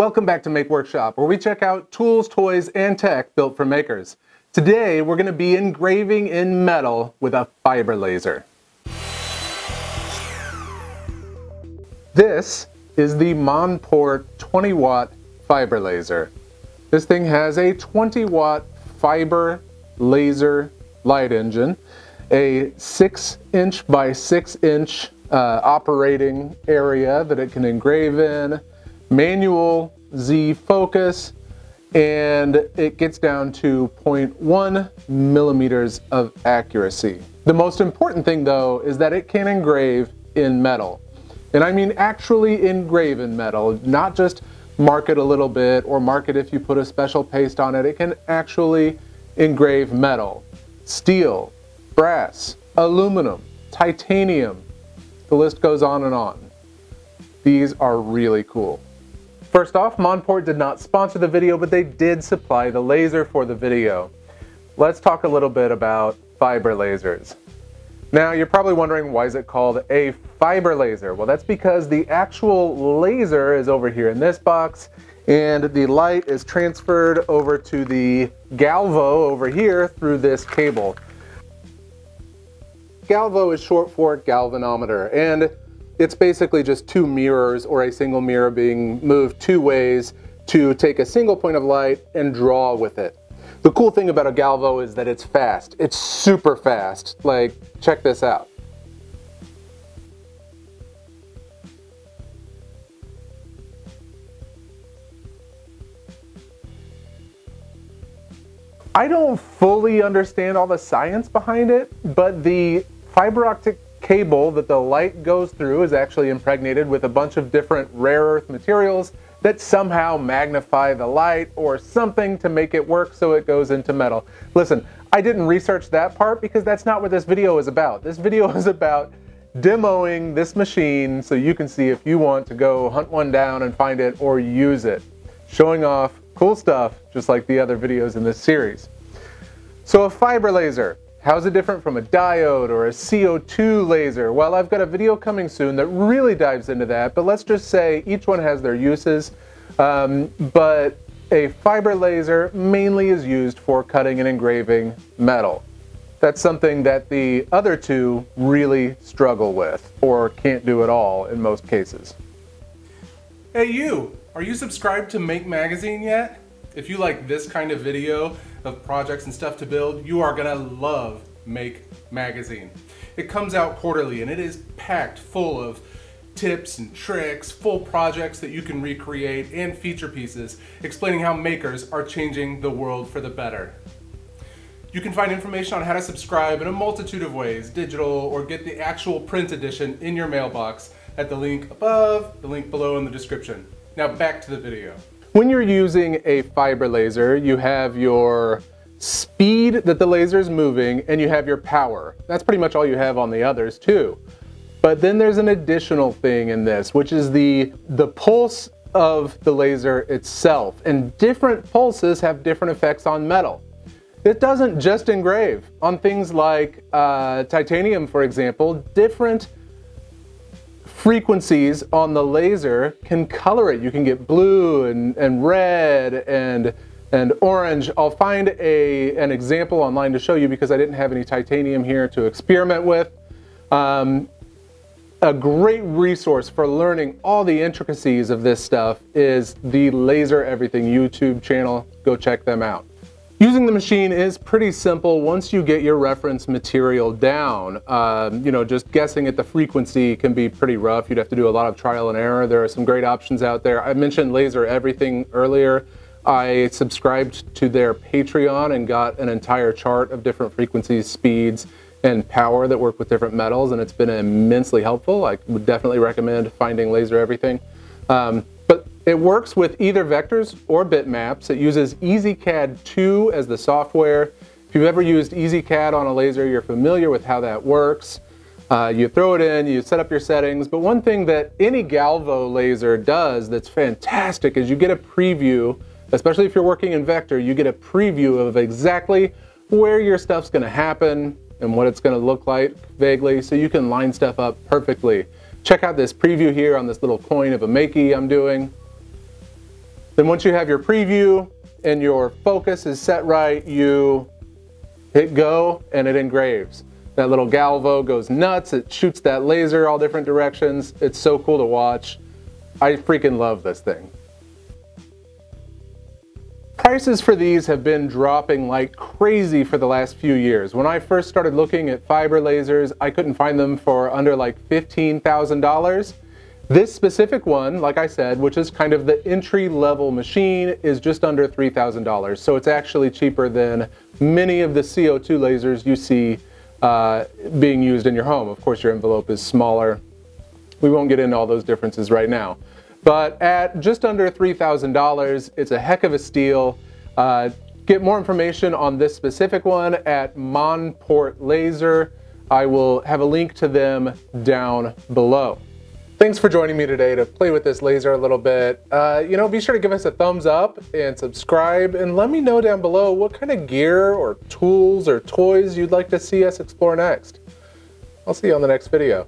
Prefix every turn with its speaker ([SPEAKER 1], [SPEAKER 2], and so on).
[SPEAKER 1] Welcome back to Make Workshop, where we check out tools, toys, and tech built for makers. Today, we're going to be engraving in metal with a fiber laser. This is the Monport 20 watt fiber laser. This thing has a 20 watt fiber laser light engine, a 6 inch by 6 inch uh, operating area that it can engrave in, manual Z focus, and it gets down to 0.1 millimeters of accuracy. The most important thing though is that it can engrave in metal. And I mean actually engrave in metal, not just mark it a little bit or mark it if you put a special paste on it. It can actually engrave metal, steel, brass, aluminum, titanium. The list goes on and on. These are really cool. First off, Monport did not sponsor the video, but they did supply the laser for the video. Let's talk a little bit about fiber lasers. Now, you're probably wondering why is it called a fiber laser? Well, that's because the actual laser is over here in this box, and the light is transferred over to the galvo over here through this cable. Galvo is short for galvanometer, and it's basically just two mirrors or a single mirror being moved two ways to take a single point of light and draw with it. The cool thing about a Galvo is that it's fast. It's super fast. Like, check this out. I don't fully understand all the science behind it, but the fiber optic cable that the light goes through is actually impregnated with a bunch of different rare earth materials that somehow magnify the light or something to make it work so it goes into metal. Listen, I didn't research that part because that's not what this video is about. This video is about demoing this machine so you can see if you want to go hunt one down and find it or use it. Showing off cool stuff just like the other videos in this series. So a fiber laser, how is it different from a diode or a CO2 laser? Well, I've got a video coming soon that really dives into that, but let's just say each one has their uses. Um, but a fiber laser mainly is used for cutting and engraving metal. That's something that the other two really struggle with or can't do at all in most cases.
[SPEAKER 2] Hey you, are you subscribed to Make Magazine yet? If you like this kind of video, of projects and stuff to build, you are gonna love Make Magazine. It comes out quarterly and it is packed full of tips and tricks, full projects that you can recreate, and feature pieces explaining how makers are changing the world for the better. You can find information on how to subscribe in a multitude of ways, digital or get the actual print edition in your mailbox at the link above, the link below in the description. Now back to the video.
[SPEAKER 1] When you're using a fiber laser, you have your speed that the laser is moving and you have your power. That's pretty much all you have on the others too. But then there's an additional thing in this, which is the, the pulse of the laser itself. And different pulses have different effects on metal. It doesn't just engrave. On things like uh, titanium, for example, different frequencies on the laser can color it. You can get blue and, and red and, and orange. I'll find a, an example online to show you because I didn't have any titanium here to experiment with. Um, a great resource for learning all the intricacies of this stuff is the Laser Everything YouTube channel. Go check them out. Using the machine is pretty simple once you get your reference material down. Um, you know, just guessing at the frequency can be pretty rough. You'd have to do a lot of trial and error. There are some great options out there. I mentioned Laser Everything earlier. I subscribed to their Patreon and got an entire chart of different frequencies, speeds, and power that work with different metals, and it's been immensely helpful. I would definitely recommend finding Laser Everything. Um, it works with either vectors or bitmaps. It uses EZCAD 2 as the software. If you've ever used EZCAD on a laser, you're familiar with how that works. Uh, you throw it in, you set up your settings, but one thing that any Galvo laser does that's fantastic is you get a preview, especially if you're working in vector, you get a preview of exactly where your stuff's gonna happen and what it's gonna look like vaguely, so you can line stuff up perfectly. Check out this preview here on this little coin of a Makey I'm doing. Then once you have your preview and your focus is set right, you hit go and it engraves. That little galvo goes nuts. It shoots that laser all different directions. It's so cool to watch. I freaking love this thing. Prices for these have been dropping like crazy for the last few years. When I first started looking at fiber lasers, I couldn't find them for under like $15,000. This specific one, like I said, which is kind of the entry level machine, is just under $3,000. So it's actually cheaper than many of the CO2 lasers you see uh, being used in your home. Of course, your envelope is smaller. We won't get into all those differences right now. But at just under $3,000, it's a heck of a steal. Uh, get more information on this specific one at Monport Laser. I will have a link to them down below. Thanks for joining me today to play with this laser a little bit. Uh, you know, be sure to give us a thumbs up and subscribe and let me know down below what kind of gear or tools or toys you'd like to see us explore next. I'll see you on the next video.